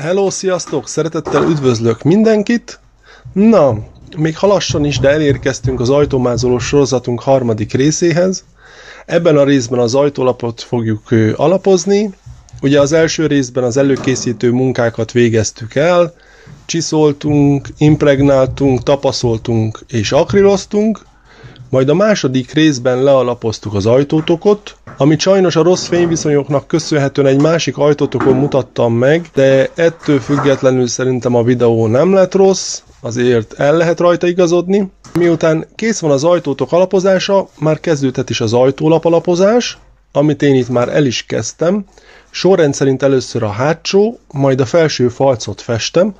Hello, sziasztok! Szeretettel üdvözlök mindenkit! Na, még halassan is, de elérkeztünk az ajtómázolós sorozatunk harmadik részéhez. Ebben a részben az ajtólapot fogjuk alapozni. Ugye az első részben az előkészítő munkákat végeztük el, csiszoltunk, impregnáltunk, tapaszoltunk és akriloztunk, majd a második részben lealapoztuk az ajtótokot, amit sajnos a rossz fényviszonyoknak köszönhetően egy másik ajtótokon mutattam meg, de ettől függetlenül szerintem a videó nem lett rossz, azért el lehet rajta igazodni. Miután kész van az ajtótok alapozása, már kezdődhet is az ajtólap alapozás, amit én itt már el is kezdtem. Sorrend szerint először a hátsó, majd a felső falcot festem.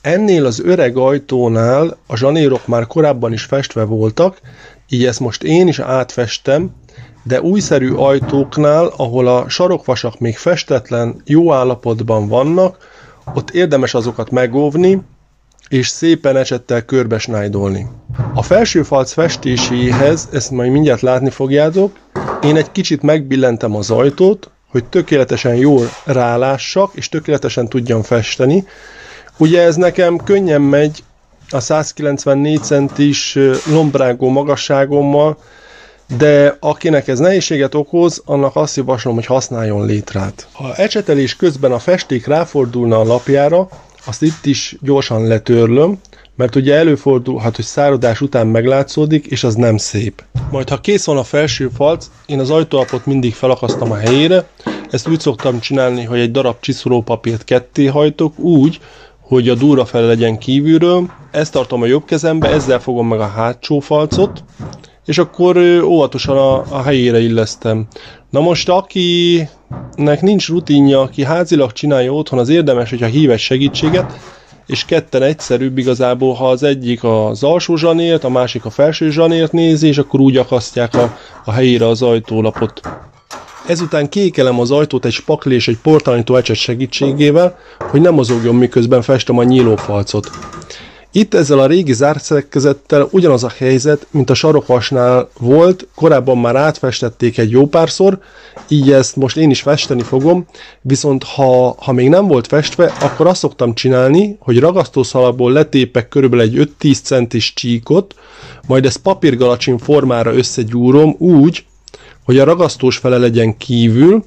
Ennél az öreg ajtónál a zsanérok már korábban is festve voltak, így ezt most én is átfestem, de újszerű ajtóknál, ahol a sarokvasak még festetlen, jó állapotban vannak, ott érdemes azokat megóvni, és szépen ecsettel körbesnájdolni. A felső falc festéséhez, ezt majd mindjárt látni fogjátok, én egy kicsit megbillentem az ajtót, hogy tökéletesen jól rálássak, és tökéletesen tudjam festeni. Ugye ez nekem könnyen megy a 194 centis lombrágó magasságommal, de akinek ez nehézséget okoz, annak azt javaslom, hogy használjon létrát. Ha ecsetelés közben a festék ráfordulna a lapjára, azt itt is gyorsan letörlöm, mert ugye előfordulhat, hogy száradás után meglátszódik, és az nem szép. Majd ha kész van a felső falc, én az ajtóapot mindig felakasztom a helyére, ezt úgy szoktam csinálni, hogy egy darab csiszolópapírt ketté hajtok, úgy, hogy a durra fel legyen kívülről, ezt tartom a jobb kezembe, ezzel fogom meg a hátsó falcot, és akkor óvatosan a, a helyére illesztem. Na most akinek nincs rutinja, aki házilag csinálja otthon, az érdemes, hogyha hív egy segítséget, és ketten egyszerűbb igazából, ha az egyik az alsó zsanért, a másik a felső zsanért nézi, és akkor úgy akasztják a, a helyére az ajtólapot. Ezután kékelem az ajtót egy spakli és egy portalanító ecset segítségével, hogy nem mozogjon miközben festem a nyílófalcot. Itt ezzel a régi zárszerkezettel ugyanaz a helyzet, mint a sarokvasnál volt, korábban már átfestették egy jó párszor, így ezt most én is festeni fogom, viszont ha, ha még nem volt festve, akkor azt szoktam csinálni, hogy ragasztószalagból letépek körülbelül egy 5-10 centis csíkot, majd ezt papírgalacsin formára összegyúrom úgy, hogy a ragasztós fele legyen kívül,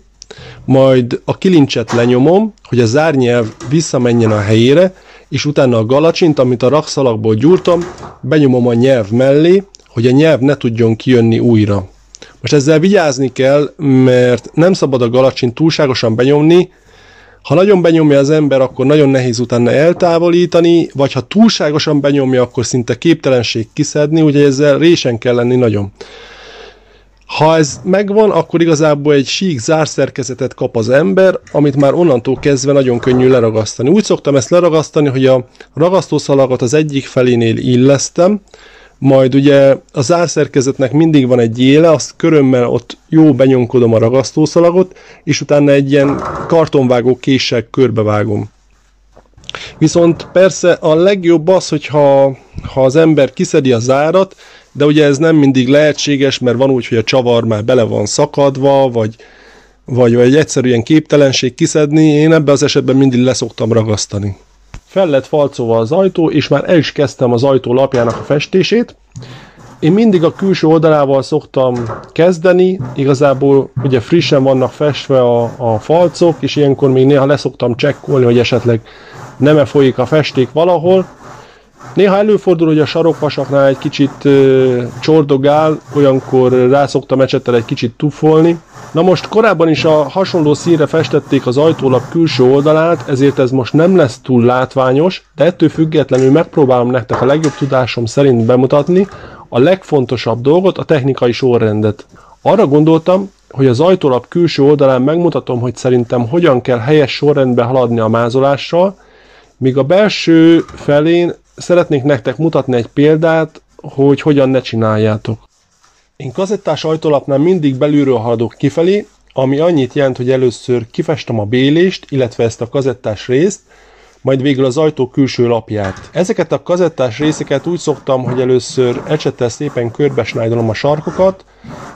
majd a kilincset lenyomom, hogy a zárnyelv visszamenjen a helyére, és utána a galacsint, amit a rakszalagból gyúrtam, benyomom a nyelv mellé, hogy a nyelv ne tudjon kijönni újra. Most ezzel vigyázni kell, mert nem szabad a galacsint túlságosan benyomni, ha nagyon benyomja az ember, akkor nagyon nehéz utána eltávolítani, vagy ha túlságosan benyomja, akkor szinte képtelenség kiszedni, ugye ezzel résen kell lenni nagyon. Ha ez megvan, akkor igazából egy sík zárszerkezetet kap az ember, amit már onnantól kezdve nagyon könnyű leragasztani. Úgy szoktam ezt leragasztani, hogy a ragasztószalagot az egyik felénél illesztem, majd ugye a zárszerkezetnek mindig van egy éle, azt körömmel ott jó benyomkodom a ragasztószalagot, és utána egy ilyen kartonvágó késsel körbevágom. Viszont persze a legjobb az, hogyha ha az ember kiszedi a zárat, de ugye ez nem mindig lehetséges, mert van úgy, hogy a csavar már bele van szakadva, vagy, vagy, vagy egyszerűen képtelenség kiszedni, én ebben az esetben mindig leszoktam ragasztani. Fel lett falcolva az ajtó, és már el is kezdtem az ajtó lapjának a festését. Én mindig a külső oldalával szoktam kezdeni, igazából ugye frissen vannak festve a, a falcok, és ilyenkor még néha leszoktam csekkolni, hogy esetleg nem-e folyik a festék valahol, Néha előfordul, hogy a sarokvasaknál egy kicsit ö, csordogál, olyankor rászoktam ecsettel egy kicsit tufolni. Na most korábban is a hasonló színre festették az ajtólap külső oldalát, ezért ez most nem lesz túl látványos, de ettől függetlenül megpróbálom nektek a legjobb tudásom szerint bemutatni a legfontosabb dolgot, a technikai sorrendet. Arra gondoltam, hogy az ajtólap külső oldalán megmutatom, hogy szerintem hogyan kell helyes sorrendbe haladni a mázolással, míg a belső felén szeretnék nektek mutatni egy példát, hogy hogyan ne csináljátok. Én kazettás ajtólapnál mindig belülről haladok kifelé, ami annyit jelent, hogy először kifestem a bélést, illetve ezt a kazettás részt, majd végül az ajtó külső lapját. Ezeket a kazettás részeket úgy szoktam, hogy először ecsettel szépen körbesnájdolom a sarkokat,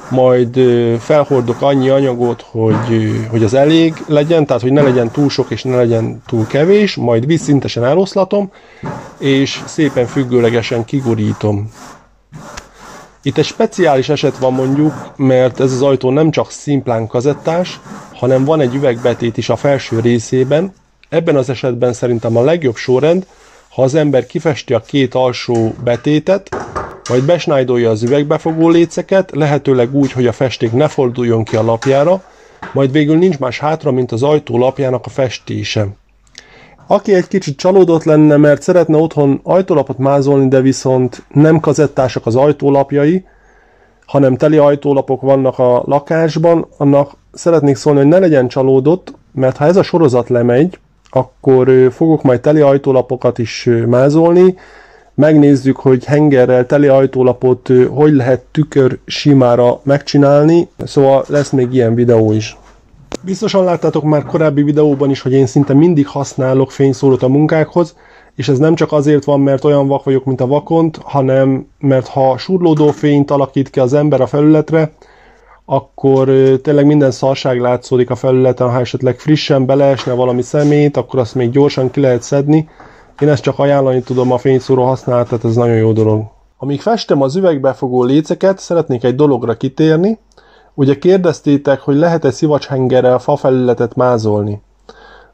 majd felhordok annyi anyagot, hogy, hogy az elég legyen, tehát hogy ne legyen túl sok és ne legyen túl kevés, majd vízszintesen eloszlatom, és szépen függőlegesen kigurítom. Itt egy speciális eset van mondjuk, mert ez az ajtó nem csak szimplán kazettás, hanem van egy üvegbetét is a felső részében. Ebben az esetben szerintem a legjobb sorrend, ha az ember kifesti a két alsó betétet, majd besnájdolja az üvegbefogó léceket, lehetőleg úgy, hogy a festék ne forduljon ki a lapjára, majd végül nincs más hátra, mint az ajtó lapjának a festése. Aki egy kicsit csalódott lenne, mert szeretne otthon ajtólapot mázolni, de viszont nem kazettásak az ajtólapjai, hanem teli ajtólapok vannak a lakásban, annak szeretnék szólni, hogy ne legyen csalódott, mert ha ez a sorozat lemegy, akkor fogok majd teli ajtólapokat is mázolni, megnézzük, hogy hengerrel teli ajtólapot hogy lehet tükör simára megcsinálni, szóval lesz még ilyen videó is. Biztosan láttátok már korábbi videóban is, hogy én szinte mindig használok fényszórót a munkákhoz, és ez nem csak azért van, mert olyan vak vagyok, mint a vakont, hanem mert ha surlódó fényt alakít ki az ember a felületre, akkor tényleg minden szarság látszódik a felületen, ha esetleg frissen beleesne valami szemét, akkor azt még gyorsan ki lehet szedni. Én ezt csak ajánlani tudom a fényszóró használatát, ez nagyon jó dolog. Amíg festem az üvegbefogó léceket, szeretnék egy dologra kitérni, Ugye kérdeztétek, hogy lehet-e szivacshengerrel fafelületet mázolni.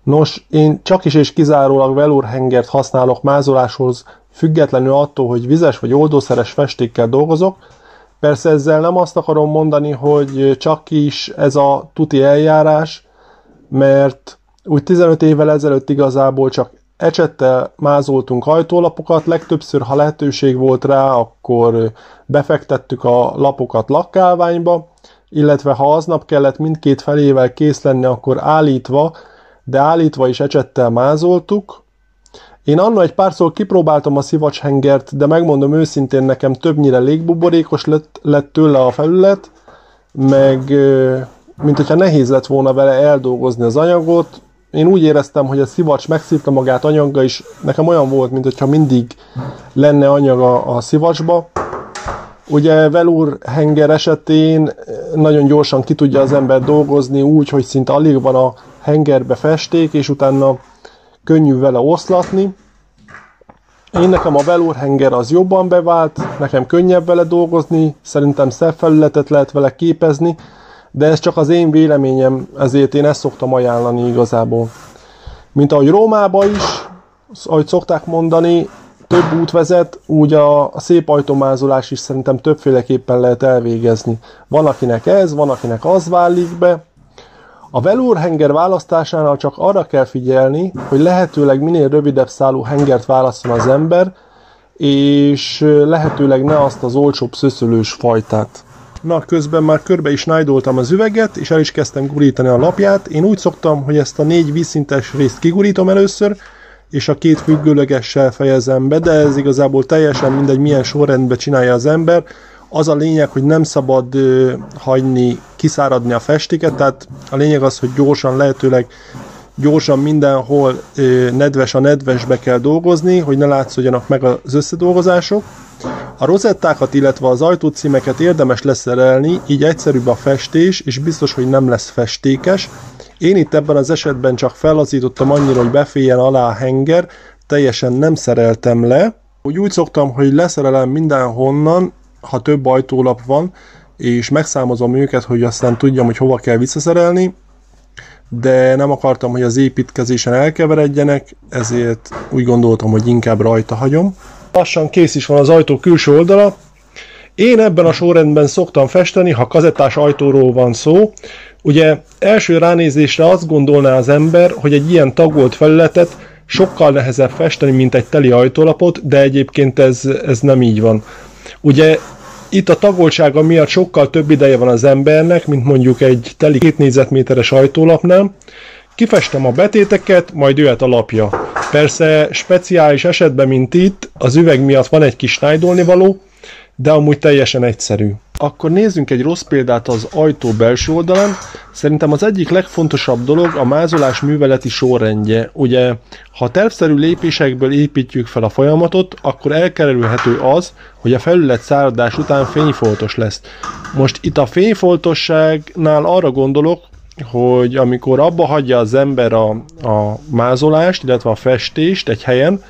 Nos, én csak is és kizárólag velurhengert használok mázoláshoz, függetlenül attól, hogy vizes vagy oldószeres festékkel dolgozok. Persze ezzel nem azt akarom mondani, hogy csak is ez a tuti eljárás, mert úgy 15 évvel ezelőtt igazából csak ecsettel mázoltunk ajtólapokat, legtöbbször, ha lehetőség volt rá, akkor befektettük a lapokat lakkálványba, illetve ha aznap kellett mindkét felével kész lenni, akkor állítva, de állítva is ecsettel mázoltuk. Én anna egy párszor kipróbáltam a szivacshengert, de megmondom őszintén, nekem többnyire légbuborékos lett, lett tőle a felület, meg mint hogyha nehéz lett volna vele eldolgozni az anyagot. Én úgy éreztem, hogy a szivacs megszívta magát anyagga is, nekem olyan volt, mint hogyha mindig lenne anyaga a szivacsba. Ugye velur henger esetén nagyon gyorsan ki tudja az ember dolgozni úgy, hogy szinte alig van a hengerbe festék, és utána könnyű vele oszlatni. Én nekem a velur henger az jobban bevált, nekem könnyebb vele dolgozni, szerintem szebb felületet lehet vele képezni, de ez csak az én véleményem, ezért én ezt szoktam ajánlani igazából. Mint ahogy Rómába is, ahogy szokták mondani, több út vezet, úgy a, a szép ajtomázolás is szerintem többféleképpen lehet elvégezni. Van akinek ez, van akinek az válik be. A velour henger választásánál csak arra kell figyelni, hogy lehetőleg minél rövidebb szálú hengert válasszon az ember, és lehetőleg ne azt az olcsóbb szöszölős fajtát. Na, közben már körbe is nájdoltam az üveget, és el is kezdtem gurítani a lapját. Én úgy szoktam, hogy ezt a négy vízszintes részt kigurítom először, és a két függőlegessel fejezem be, de ez igazából teljesen mindegy, milyen sorrendben csinálja az ember. Az a lényeg, hogy nem szabad ö, hagyni kiszáradni a festéket, tehát a lényeg az, hogy gyorsan, lehetőleg gyorsan mindenhol ö, nedves a nedvesbe kell dolgozni, hogy ne látszódjanak meg az összedolgozások. A rozettákat, illetve az ajtócímeket érdemes leszerelni, így egyszerűbb a festés, és biztos, hogy nem lesz festékes. Én itt ebben az esetben csak felazítottam annyira, hogy beféljen alá a henger, teljesen nem szereltem le. Úgy úgy szoktam, hogy leszerelem mindenhonnan, ha több ajtólap van, és megszámozom őket, hogy aztán tudjam, hogy hova kell visszaszerelni, de nem akartam, hogy az építkezésen elkeveredjenek, ezért úgy gondoltam, hogy inkább rajta hagyom. Lassan kész is van az ajtó külső oldala. Én ebben a sorrendben szoktam festeni, ha kazettás ajtóról van szó, Ugye első ránézésre azt gondolná az ember, hogy egy ilyen tagolt felületet sokkal nehezebb festeni, mint egy teli ajtólapot, de egyébként ez, ez nem így van. Ugye itt a tagoltsága miatt sokkal több ideje van az embernek, mint mondjuk egy teli két négyzetméteres ajtólapnál. Kifestem a betéteket, majd jöhet a lapja. Persze speciális esetben, mint itt, az üveg miatt van egy kis nájdolni való, de amúgy teljesen egyszerű. Akkor nézzünk egy rossz példát az ajtó belső oldalán. Szerintem az egyik legfontosabb dolog a mázolás műveleti sorrendje. Ugye, ha tervszerű lépésekből építjük fel a folyamatot, akkor elkerülhető az, hogy a felület száradás után fényfoltos lesz. Most itt a fényfoltosságnál arra gondolok, hogy amikor abba hagyja az ember a, a mázolást, illetve a festést egy helyen,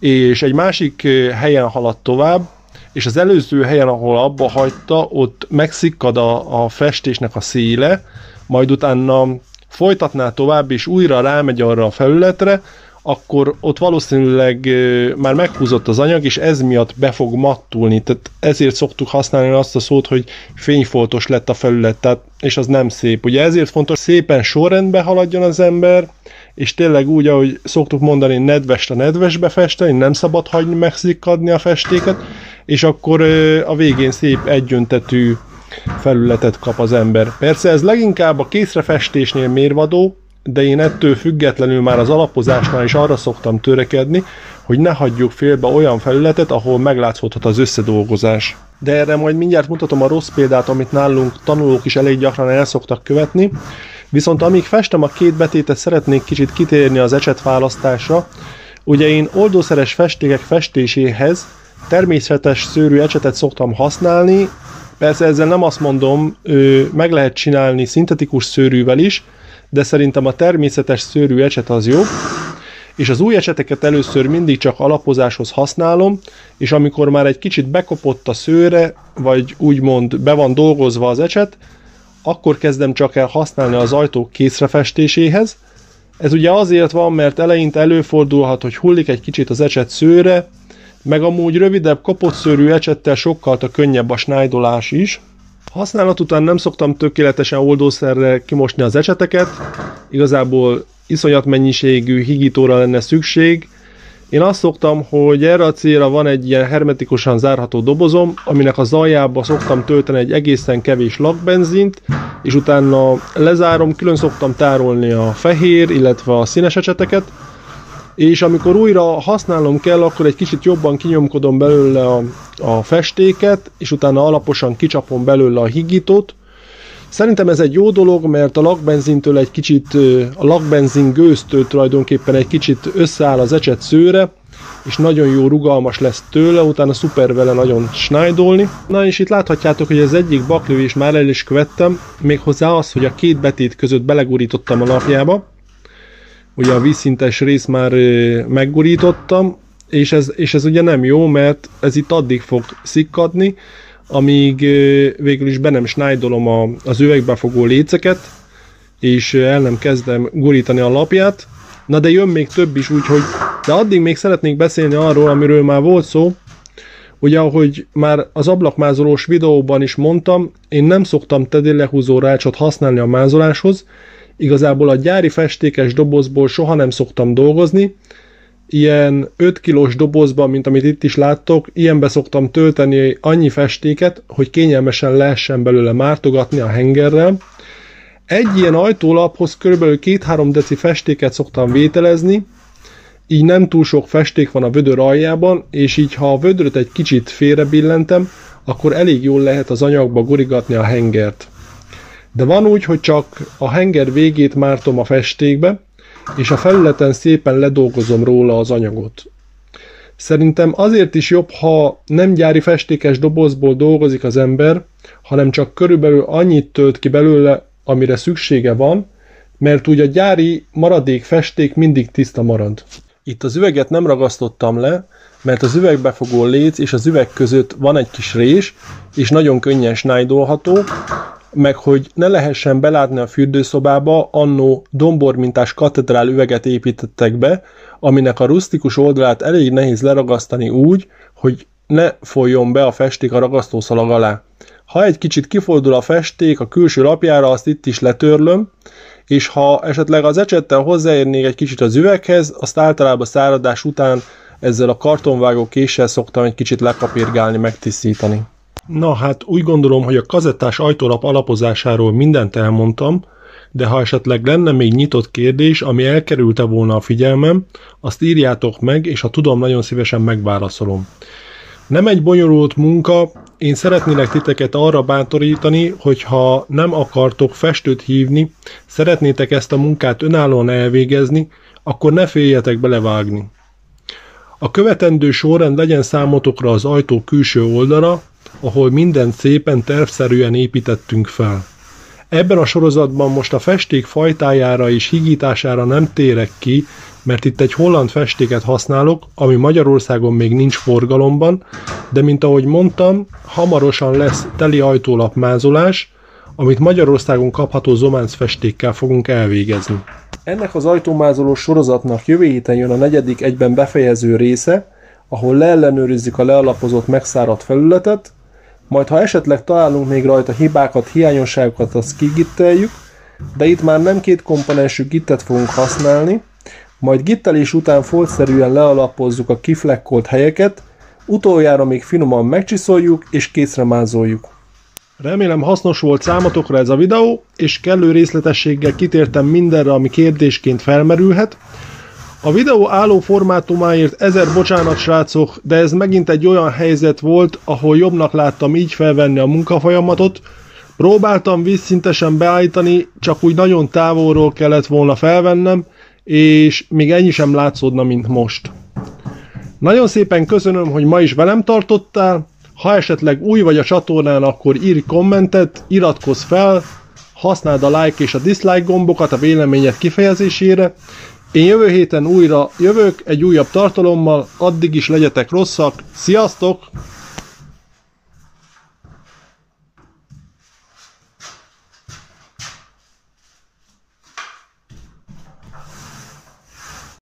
és egy másik helyen halad tovább, és az előző helyen, ahol abba hagyta, ott megszikkad a, a festésnek a széle, majd utána folytatná tovább, és újra rámegy arra a felületre, akkor ott valószínűleg már meghúzott az anyag, és ez miatt be fog mattulni. Tehát ezért szoktuk használni azt a szót, hogy fényfoltos lett a felület, tehát, és az nem szép. Ugye ezért fontos, szépen sorrendbe haladjon az ember, és tényleg úgy, ahogy szoktuk mondani, nedvest a nedvesbe festeni, nem szabad hagyni megszikkadni a festéket, és akkor a végén szép egyöntetű felületet kap az ember. Persze ez leginkább a készrefestésnél mérvadó, de én ettől függetlenül már az alapozásnál is arra szoktam törekedni, hogy ne hagyjuk félbe olyan felületet, ahol meglátszódhat az összedolgozás. De erre majd mindjárt mutatom a rossz példát, amit nálunk tanulók is elég gyakran el szoktak követni. Viszont amíg festem a két betétet, szeretnék kicsit kitérni az ecset választásra. Ugye én oldószeres festékek festéséhez természetes szőrű ecsetet szoktam használni, persze ezzel nem azt mondom, meg lehet csinálni szintetikus szőrűvel is, de szerintem a természetes szőrű ecset az jobb, és az új ecseteket először mindig csak alapozáshoz használom, és amikor már egy kicsit bekopott a szőre, vagy úgymond be van dolgozva az ecset, akkor kezdem csak el használni az ajtók készrefestéséhez. Ez ugye azért van, mert eleinte előfordulhat, hogy hullik egy kicsit az ecset szőre, meg amúgy rövidebb szőrű ecsettel sokkal a könnyebb a snájdolás is, Használat után nem szoktam tökéletesen oldószerre kimosni az ecseteket, igazából iszonyat mennyiségű higítóra lenne szükség. Én azt szoktam, hogy erre a célra van egy ilyen hermetikusan zárható dobozom, aminek a zajába szoktam tölteni egy egészen kevés lakbenzint, és utána lezárom, külön szoktam tárolni a fehér, illetve a színes ecseteket, és amikor újra használnom kell, akkor egy kicsit jobban kinyomkodom belőle a, a festéket, és utána alaposan kicsapom belőle a higítót. Szerintem ez egy jó dolog, mert a lakbenzintől egy kicsit, a lakbenzin gőztől tulajdonképpen egy kicsit összeáll az ecset szőre, és nagyon jó rugalmas lesz tőle, utána szuper vele nagyon snájdolni. Na és itt láthatjátok, hogy az egyik baklövés már el is követtem, méghozzá az, hogy a két betét között belegurítottam a napjába, ugye a vízszintes rész már meggurítottam, és ez, és ez ugye nem jó, mert ez itt addig fog szikkadni, amíg végül is be nem snájdolom a, az üvegbefogó léceket, és el nem kezdem gurítani a lapját. Na de jön még több is, úgyhogy de addig még szeretnék beszélni arról, amiről már volt szó, Ugye, ahogy már az ablakmázolós videóban is mondtam, én nem szoktam tedélehúzó rácsot használni a mázoláshoz, Igazából a gyári festékes dobozból soha nem szoktam dolgozni, ilyen 5 kilós dobozban, mint amit itt is láttok, ilyenbe szoktam tölteni annyi festéket, hogy kényelmesen lehessen belőle mártogatni a hengerrel. Egy ilyen ajtólaphoz kb. 2-3 deci festéket szoktam vételezni, így nem túl sok festék van a vödör aljában, és így ha a vödröt egy kicsit félrebillentem, akkor elég jól lehet az anyagba gurigatni a hengert. De van úgy, hogy csak a henger végét mártom a festékbe, és a felületen szépen ledolgozom róla az anyagot. Szerintem azért is jobb, ha nem gyári festékes dobozból dolgozik az ember, hanem csak körülbelül annyit tölt ki belőle, amire szüksége van, mert úgy a gyári maradék festék mindig tiszta marad. Itt az üveget nem ragasztottam le, mert az üvegbefogó léc és az üveg között van egy kis rés, és nagyon könnyen snájdolható, meg hogy ne lehessen belátni a fürdőszobába, annó dombormintás katedrál üveget építettek be, aminek a rustikus oldalát elég nehéz leragasztani úgy, hogy ne folyjon be a festék a ragasztószalag alá. Ha egy kicsit kifordul a festék a külső lapjára, azt itt is letörlöm, és ha esetleg az ecsettel hozzáérnék egy kicsit az üveghez, azt általában száradás után ezzel a kartonvágó késsel szoktam egy kicsit lekapirgálni, megtisztítani. Na hát úgy gondolom, hogy a kazettás ajtólap alapozásáról mindent elmondtam, de ha esetleg lenne még nyitott kérdés, ami elkerülte volna a figyelmem, azt írjátok meg, és ha tudom, nagyon szívesen megválaszolom. Nem egy bonyolult munka, én szeretnélek titeket arra bántorítani, hogy ha nem akartok festőt hívni, szeretnétek ezt a munkát önállóan elvégezni, akkor ne féljetek belevágni. A követendő sorrend legyen számotokra az ajtó külső oldala, ahol minden szépen tervszerűen építettünk fel. Ebben a sorozatban most a festék fajtájára és higítására nem térek ki, mert itt egy holland festéket használok, ami Magyarországon még nincs forgalomban, de mint ahogy mondtam, hamarosan lesz teli ajtólapmázolás, amit Magyarországon kapható zománc festékkel fogunk elvégezni. Ennek az ajtómázoló sorozatnak jövő héten jön a negyedik egyben befejező része, ahol leellenőrizzük a lealapozott megszáradt felületet, majd ha esetleg találunk még rajta hibákat, hiányosságokat, azt kigitteljük, de itt már nem két komponensű gittet fogunk használni, majd gittelés után foltszerűen lealapozzuk a kiflekkolt helyeket, utoljára még finoman megcsiszoljuk és készre mázoljuk. Remélem hasznos volt számotokra ez a videó, és kellő részletességgel kitértem mindenre, ami kérdésként felmerülhet. A videó álló formátumáért ezer bocsánat srácok, de ez megint egy olyan helyzet volt, ahol jobbnak láttam így felvenni a munkafolyamatot. Próbáltam vízszintesen beállítani, csak úgy nagyon távolról kellett volna felvennem, és még ennyi sem látszódna, mint most. Nagyon szépen köszönöm, hogy ma is velem tartottál, ha esetleg új vagy a csatornán, akkor írj kommentet, iratkozz fel, használd a like és a dislike gombokat a véleményed kifejezésére. Én jövő héten újra jövök egy újabb tartalommal, addig is legyetek rosszak, sziasztok!